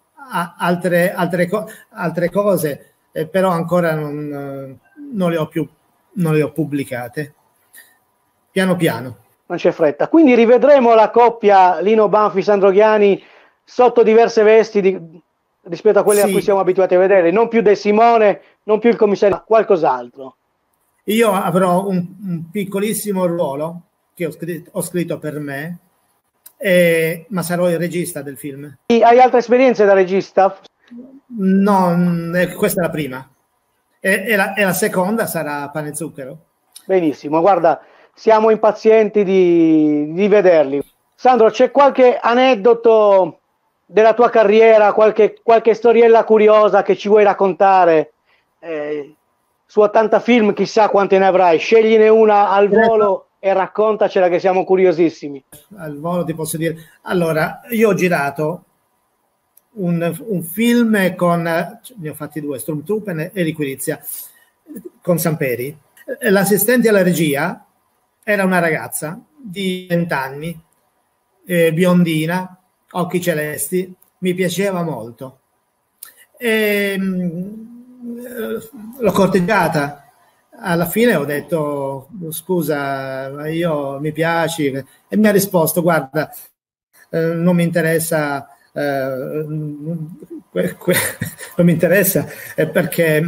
altre, altre, co- altre cose, eh, però ancora non, eh, non le ho più non le ho pubblicate. Piano piano. Non c'è fretta. Quindi rivedremo la coppia Lino Banfi Sandro Ghiani sotto diverse vesti di- rispetto a quelle a Sì. cui siamo abituati a vedere, non più De Simone, non più il commissario, ma qualcos'altro. Io avrò un, un piccolissimo ruolo che ho scritto, ho scritto per me, eh, ma sarò il regista del film. Hai altre esperienze da regista? No, eh, questa è la prima. E, e la, e la seconda sarà Pane e Zucchero. Benissimo, guarda, siamo impazienti di, di vederli. Sandro, c'è qualche aneddoto della tua carriera, qualche, qualche storiella curiosa che ci vuoi raccontare? Eh, su 80 film, chissà quante ne avrai. Scegliene una al volo e raccontacela che siamo curiosissimi. Al volo ti posso dire. Allora, io ho girato un, un film con, ne ho fatti due, Stormtrooper e Liquirizia, con Samperi. L'assistente alla regia era una ragazza di 20 anni, eh, biondina, occhi celesti, mi piaceva molto. E, mh, eh, l'ho corteggiata. Alla fine ho detto scusa, io mi piaci e mi ha risposto guarda, eh, non mi interessa eh, que- non mi interessa eh, perché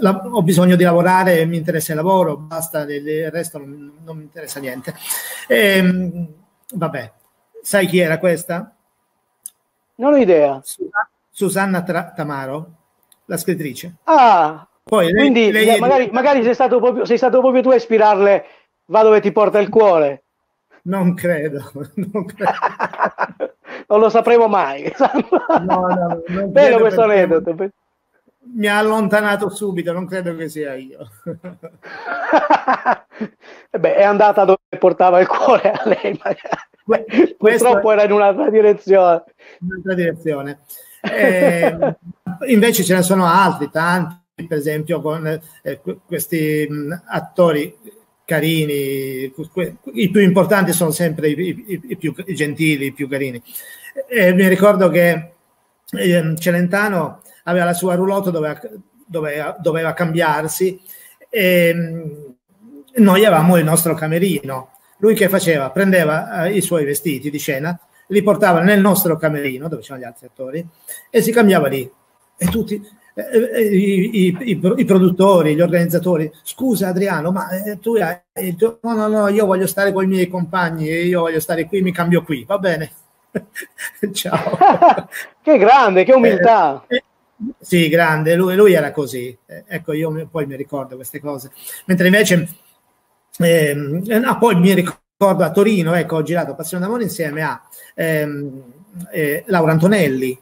la- ho bisogno di lavorare, mi interessa il lavoro, basta, il, resto non, non mi interessa niente. E, mh, vabbè, sai chi era questa? Non ho idea. Susanna Tra- Tamaro, la scrittrice. Ah, Poi lei- quindi lei è- magari, magari sei, stato proprio, sei stato proprio tu a ispirarle, va dove ti porta il cuore. Non credo, non credo. non lo sapremo mai. No, no, non Bello questo aneddoto. Mi ha allontanato subito, non credo che sia io. Eh beh, è andata dove portava il cuore a lei, magari. Purtroppo era in un'altra direzione. in un'altra direzione. Eh, invece ce ne sono altri, tanti, per esempio con eh, que- questi mh, attori carini, i più importanti sono sempre i, i- i più gentili, i più carini. E mi ricordo che eh, Celentano aveva la sua roulotte, doveva, doveva, doveva cambiarsi e mh, noi avevamo il nostro camerino. Lui che faceva? Prendeva eh, i suoi vestiti di scena, li portava nel nostro camerino, dove c'erano gli altri attori, e si cambiava lì. E tutti, i, i- i- i produttori, gli organizzatori, scusa Adriano, ma eh, tu hai... tu- No, no, no, io voglio stare con i miei compagni, io voglio stare qui, mi cambio qui, va bene. Ciao. Che grande, che umiltà. Eh, Sì, grande, lui, lui era così. Eh, ecco, io poi mi ricordo queste cose. Mentre invece ehm, eh, no, poi mi ricordo a Torino, ecco, ho girato Passione d'amore insieme a ehm, eh, Laura Antonelli.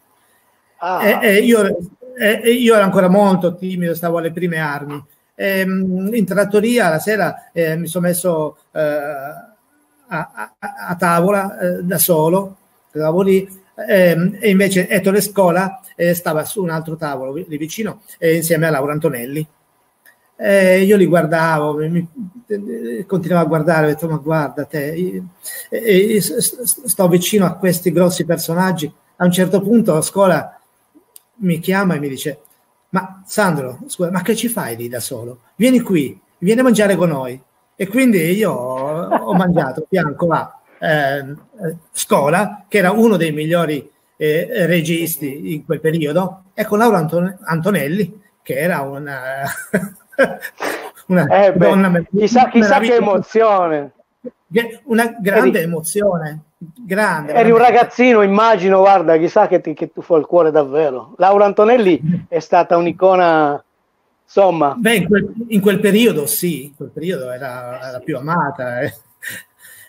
Ah. Io, e- e io ero ancora molto timido, stavo alle prime armi. Ehm, in trattoria la sera eh, mi sono messo eh, a, a- a tavola eh, da solo, stavo lì, ehm, e invece Ettore Scola eh, stava su un altro tavolo lì vicino eh, insieme a Laura Antonelli. Eh, io li guardavo, mi, mi- eh, continuavo a guardare, ho detto ma guarda te, io- e- e s- s- sto vicino a questi grossi personaggi. A un certo punto la scuola mi chiama e mi dice ma Sandro, scusa, ma che ci fai lì da solo? Vieni qui, vieni a mangiare con noi. E quindi io ho, mangiato fianco a eh, Scola, che era uno dei migliori eh, registi in quel periodo, e con Laura Anton- Antonelli, che era una, una Eh, beh, donna chissà, chissà che emozione. Una grande emozione, grande. Eri un ragazzino, immagino, guarda, chissà che ti, che tu fa il cuore davvero. Laura Antonelli è stata un'icona, insomma, Beh, in quel, in quel periodo sì, in quel periodo era, era più amata. eh.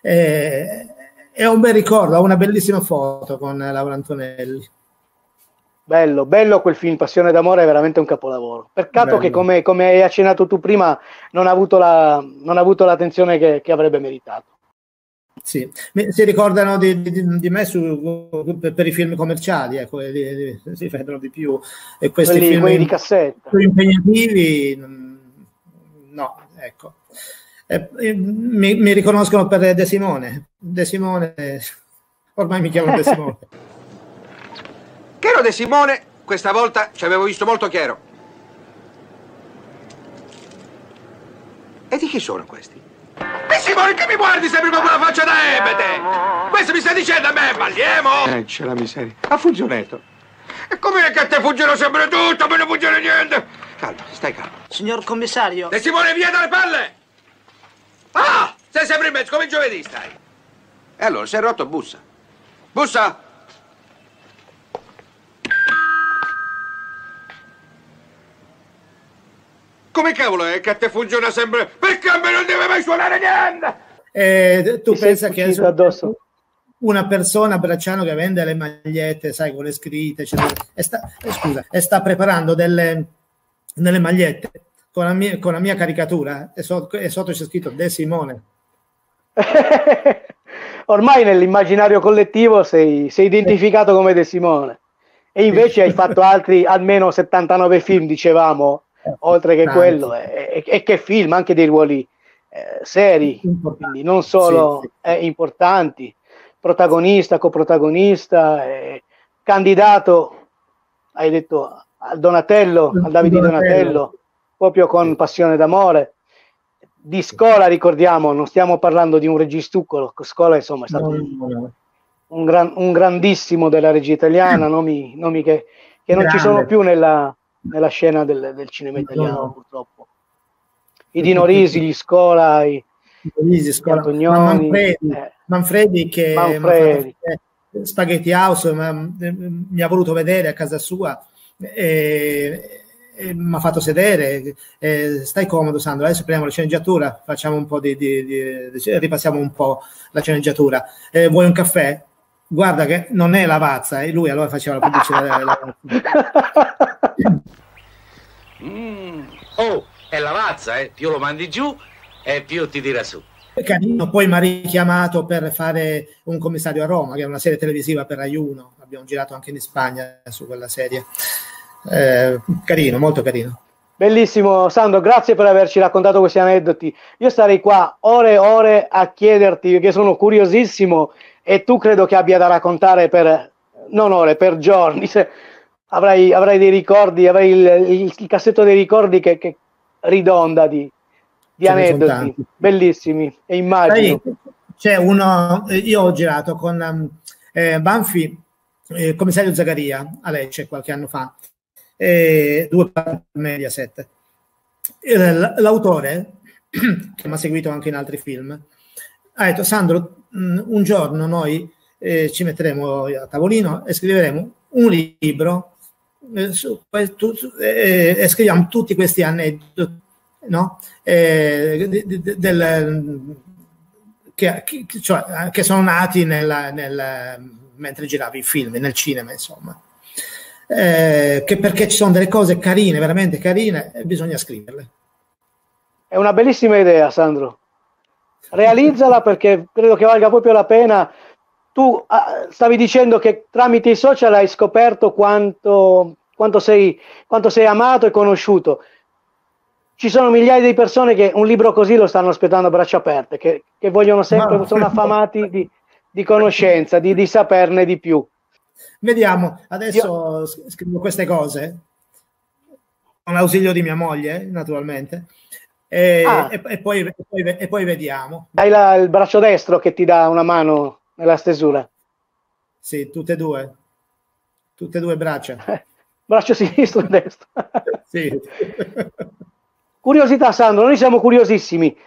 E, e ho un bel ricordo, ho una bellissima foto con Laura Antonelli. bello, bello quel film, Passione d'amore, è veramente un capolavoro. Peccato Bello. che, come, come hai accennato tu prima, non ha avuto, la, non ha avuto l'attenzione che, che avrebbe meritato. Sì. Si ricordano di, di- di me su- per, per i film commerciali, ecco, e di- di- si vedono di più. E questi Quelli, film quelli di cassetta. più impegnativi, no, ecco. Eh, mi, mi riconoscono per De Simone. De Simone, ormai mi chiamano De Simone. Chiaro De Simone, questa volta ci avevo visto molto chiaro. E di chi sono questi? Che mi guardi sempre con quella faccia da ebete? Questo mi stai dicendo a me, balliemo? Eh, c'è la miseria. Ha funzionato. E com'è che a te funziona sempre tutto, a me non funziona niente? Calma, stai calmo. Signor commissario. De Simone, via dalle palle! Ah! Sei sempre in mezzo, come giovedì stai. E allora, sei rotto, bussa. Bussa! Come cavolo è che a te funziona sempre? Perché a me non deve mai suonare niente? Eh, tu pensa che cucito addosso? una persona a Bracciano che vende le magliette, sai, con le scritte, eccetera, e sta, eh, scusa, e sta preparando delle, delle magliette con la mia, con la mia caricatura e, so- e sotto c'è scritto De Simone. Ormai nell'immaginario collettivo sei, sei identificato come De Simone. E invece hai fatto altri almeno 79 film, dicevamo, oltre che Tanti. quello, e, e- che film, anche dei ruoli eh, seri, quindi non solo Sì, eh, importanti, protagonista, coprotagonista, eh, candidato, hai detto, al Donatello, al Davide Donatello. Donatello, proprio con Passione d'amore. Di Scola, ricordiamo, non stiamo parlando di un registuccolo, Scola insomma è stato No, un, no, no. un gran- un grandissimo della regia italiana, nomi, nomi che, che non ci sono più nella, nella scena del, del cinema italiano, No. purtroppo. I Dino Risi, gli Scola, i, gli Scola. Antonioni, Ma Manfredi, eh, Manfredi che Manfredi. fatto fare Spaghetti House ma, eh, mi ha voluto vedere a casa sua e, e mi ha fatto sedere eh, stai comodo Sandro adesso prendiamo la sceneggiatura facciamo un po' di, di- di- di- ripassiamo un po' la sceneggiatura Eh, vuoi un caffè? guarda che non è Lavazza e lui allora faceva la pubblicità della Mm. Oh, è Lavazza, eh? Più lo mandi giù e più ti tira su. Carino, poi mi ha richiamato per fare un commissario a Roma, che è una serie televisiva per Rai 1. Abbiamo girato anche in Spagna su quella serie. Eh, carino, molto carino. Bellissimo Sandro, grazie per averci raccontato questi aneddoti. Io starei qua ore e ore a chiederti, perché sono curiosissimo e tu credo che abbia da raccontare per, non ore, per giorni. Avrai, avrai dei ricordi, avrai il, il- il cassetto dei ricordi che, che ridonda di, di Ce aneddoti. Bellissimi, e immagino. Sai, c'è uno, eh, io ho girato con um, eh, Banfi, eh, commissario Zagaria a Lecce qualche anno fa, eh, due Mediaset. Eh, L'autore, che mi ha seguito anche in altri film, ha detto Sandro, mh, un giorno noi eh, ci metteremo a tavolino e scriveremo un libro e scriviamo tutti questi aneddoti no? Eh, di- del, che, cioè, che sono nati nella- nel- mentre giravi i film, nel cinema, insomma. Eh, che perché ci sono delle cose carine, veramente carine, bisogna scriverle. È una bellissima idea, Sandro. Realizzala perché credo che valga proprio la pena. Tu ah, stavi dicendo che tramite i social hai scoperto quanto, quanto, sei, quanto sei amato e conosciuto. Ci sono migliaia di persone che un libro così lo stanno aspettando a braccia aperte, che, che vogliono sempre, Ma- sono affamati di, di conoscenza, di, di saperne di più. Vediamo, adesso s- scrivo queste cose con l'ausilio di mia moglie, naturalmente, e, Ah. e- e poi, e poi- poi vediamo. Hai la- il braccio destro che ti dà una mano nella stesura. Sì, tutte e due, tutte e due braccia. Braccio sinistro e destro. Sì. Curiosità, Sandro, noi siamo curiosissimi.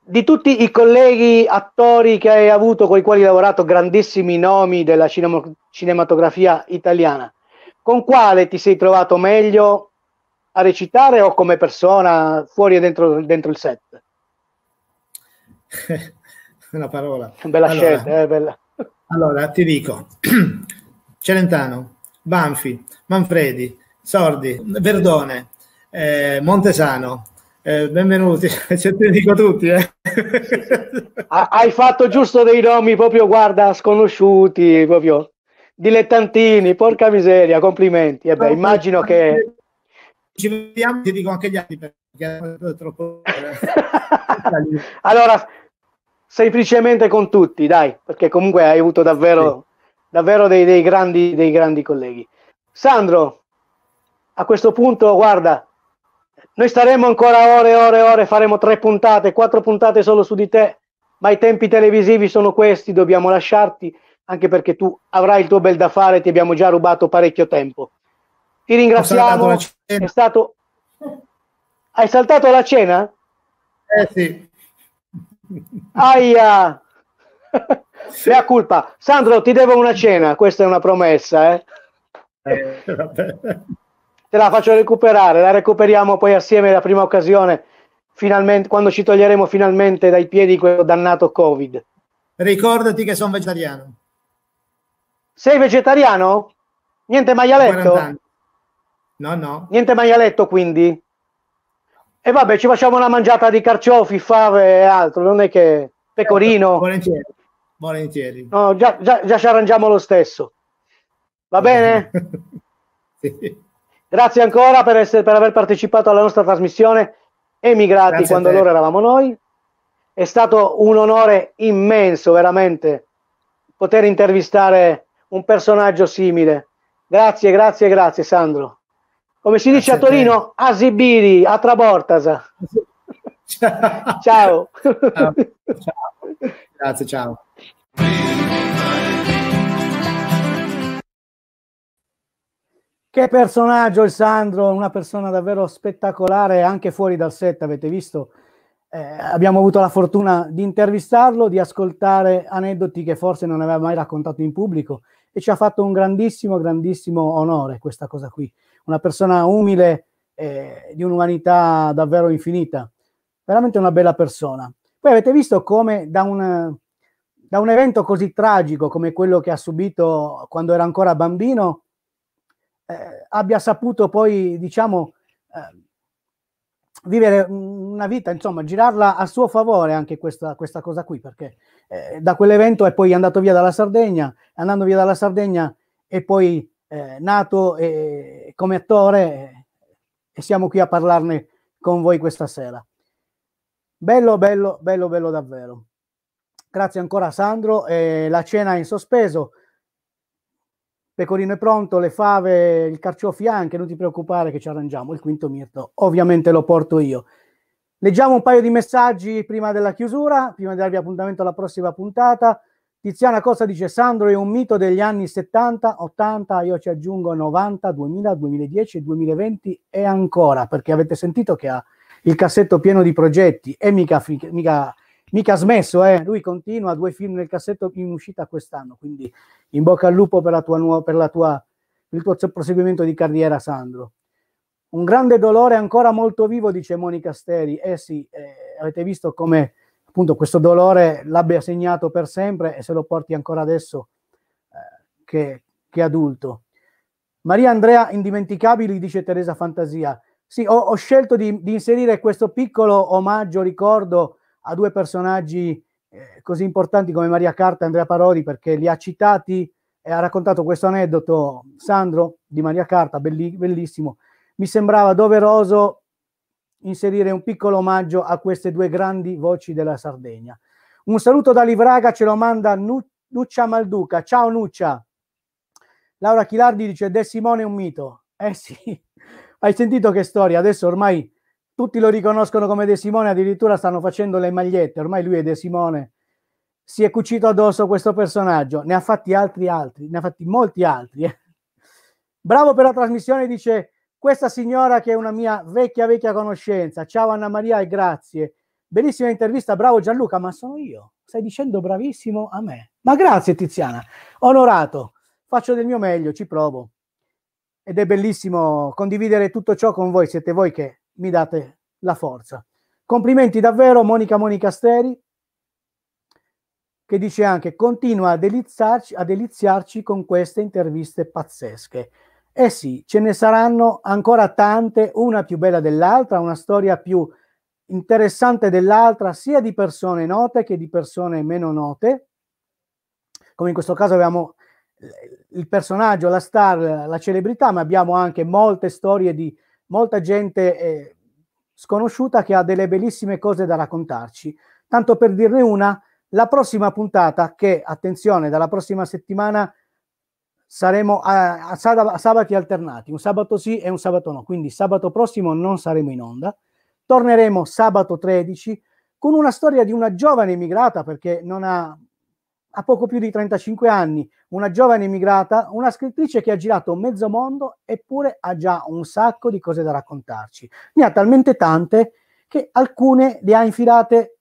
Di tutti i colleghi attori che hai avuto con i quali hai lavorato, grandissimi nomi della cinema- cinematografia italiana, con quale ti sei trovato meglio a recitare o come persona fuori e dentro, dentro il set? Una parola. Bella Allora, scelta, eh, bella. Allora, ti dico, Celentano, Banfi, Manfredi, Sordi, Verdone, eh, Montesano, eh, benvenuti, se te dico tutti, eh. Ha- hai fatto giusto dei nomi proprio, guarda, sconosciuti, proprio dilettantini, porca miseria, complimenti. E beh, immagino che Ci vediamo, ti dico anche gli altri perché è troppo... allora semplicemente con tutti, dai, perché comunque hai avuto davvero, davvero dei, dei grandi, dei grandi colleghi. Sandro, a questo punto, guarda, noi staremo ancora ore e ore e ore, faremo tre puntate, quattro puntate solo su di te, ma i tempi televisivi sono questi, dobbiamo lasciarti, anche perché tu avrai il tuo bel da fare, ti abbiamo già rubato parecchio tempo. Ti ringraziamo, è stato... Hai saltato la cena? Eh sì. Aia! Mea colpa. Sandro, ti devo una cena, questa è una promessa, eh? Eh, vabbè. Te la faccio recuperare, la recuperiamo poi assieme la prima occasione, finalmente, quando ci toglieremo finalmente dai piedi quello dannato Covid. Ricordati che sono vegetariano. Sei vegetariano? Niente 40 maialetto? No, no. Niente maialetto quindi? E vabbè, ci facciamo una mangiata di carciofi, fave e altro, non è che pecorino. Volentieri. Volentieri. No, già, già- già ci arrangiamo lo stesso. Va bene? Sì. Grazie ancora per, essere- per aver partecipato alla nostra trasmissione Emigrati Grazie quando loro eravamo noi. È stato un onore immenso, veramente, poter intervistare un personaggio simile. Grazie, grazie, grazie Sandro. Come si dice a. Torino, asibiri, a trabortasa. Ciao. Ciao. Grazie, ciao. Che personaggio il Sandro, una persona davvero spettacolare anche fuori dal set, avete visto? Eh, abbiamo avuto la fortuna di intervistarlo, di ascoltare aneddoti che forse non aveva mai raccontato in pubblico e ci ha fatto un grandissimo, grandissimo onore questa cosa qui. Una persona umile, eh, di un'umanità davvero infinita, veramente una bella persona. Poi avete visto come da un, da un evento così tragico come quello che ha subito quando era ancora bambino, eh, abbia saputo poi, diciamo, eh, vivere una vita, insomma, girarla a suo favore anche questa, questa cosa qui, perché eh, da quell'evento è poi andato via dalla Sardegna, andando via dalla Sardegna è poi eh, nato eh, come attore eh, e siamo qui a parlarne con voi questa sera. Bello, bello, bello, bello davvero. Grazie ancora Sandro. Eh, la cena è in sospeso. Pecorino è pronto, le fave, il carciofi anche, non ti preoccupare che ci arrangiamo. Il quinto mirto ovviamente lo porto io. Leggiamo un paio di messaggi prima della chiusura, prima di darvi appuntamento alla prossima puntata. Tiziana Cosa dice Sandro è un mito degli anni 70, 80, io ci aggiungo 90, 2000, 2010 e 2020 e ancora, perché avete sentito che ha il cassetto pieno di progetti e mica, mica, mica smesso, eh? lui continua, due film nel cassetto in uscita quest'anno, quindi in bocca al lupo per, tua, per, tua, il tuo proseguimento di carriera Sandro. Un grande dolore ancora molto vivo, dice Monica Steri. Eh sì, eh, avete visto come appunto questo dolore l'abbia segnato per sempre e se lo porti ancora adesso eh, che, che adulto. Maria Andrea, indimenticabili, dice Teresa Fantasia. Sì, ho, ho scelto di, di, inserire questo piccolo omaggio, ricordo a due personaggi eh, così importanti come Maria Carta e Andrea Parodi perché li ha citati e ha raccontato questo aneddoto Sandro di Maria Carta, belli, bellissimo. Mi sembrava doveroso inserire un piccolo omaggio a queste due grandi voci della Sardegna. Un saluto da Livraga ce lo manda nu- Nuccia Malduca. Ciao Nuccia. Laura Chilardi dice De Simone è un mito. Eh sì, hai sentito che storia? Adesso ormai tutti lo riconoscono come De Simone, addirittura stanno facendo le magliette, ormai lui è De Simone. Si è cucito addosso questo personaggio, ne ha fatti altri altri, ne ha fatti molti altri. Eh. Bravo per la trasmissione, dice questa signora che è una mia vecchia vecchia conoscenza. Ciao Anna Maria e grazie. Bellissima intervista, bravo Gianluca, ma sono io. Stai dicendo bravissimo a me. Ma grazie Tiziana, onorato. Faccio del mio meglio, ci provo. Ed è bellissimo condividere tutto ciò con voi, siete voi che mi date la forza. Complimenti davvero Monica Monica Steri che dice anche continua a deliziarci, a deliziarci con queste interviste pazzesche. Eh sì, ce ne saranno ancora tante, una più bella dell'altra, una storia più interessante dell'altra, sia di persone note che di persone meno note. Come in questo caso abbiamo il personaggio, la star, la celebrità, ma abbiamo anche molte storie di molta gente eh, sconosciuta che ha delle bellissime cose da raccontarci. Tanto per dirne una, la prossima puntata, che attenzione, dalla prossima settimana saremo a, a, a, sabati alternati, un sabato sì e un sabato no, quindi sabato prossimo non saremo in onda, torneremo sabato 13 con una storia di una giovane immigrata perché non ha, ha poco più di 35 anni, una giovane immigrata, una scrittrice che ha girato mezzo mondo eppure ha già un sacco di cose da raccontarci. Ne ha talmente tante che alcune le ha infilate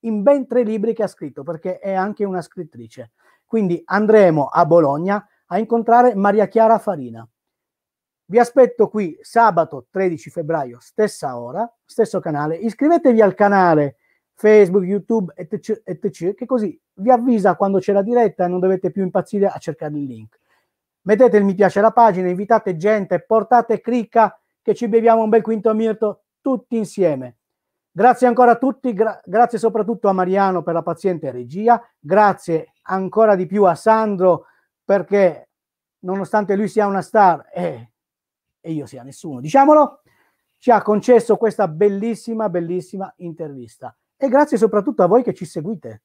in ben tre libri che ha scritto perché è anche una scrittrice. Quindi andremo a Bologna a incontrare Maria Chiara Farina. Vi aspetto qui sabato 13 febbraio, stessa ora, stesso canale. Iscrivetevi al canale Facebook, YouTube, etc, etc, che così vi avvisa quando c'è la diretta e non dovete più impazzire a cercare il link. Mettete il mi piace alla pagina, invitate gente, portate cricca che ci beviamo un bel quinto mirto tutti insieme. Grazie ancora a tutti, gra- grazie soprattutto a Mariano per la paziente regia, grazie ancora di più a Sandro perché nonostante lui sia una star e, e io sia nessuno, diciamolo, ci ha concesso questa bellissima, bellissima intervista. E grazie soprattutto a voi che ci seguite.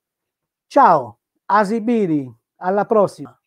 Ciao, Asibiri, alla prossima.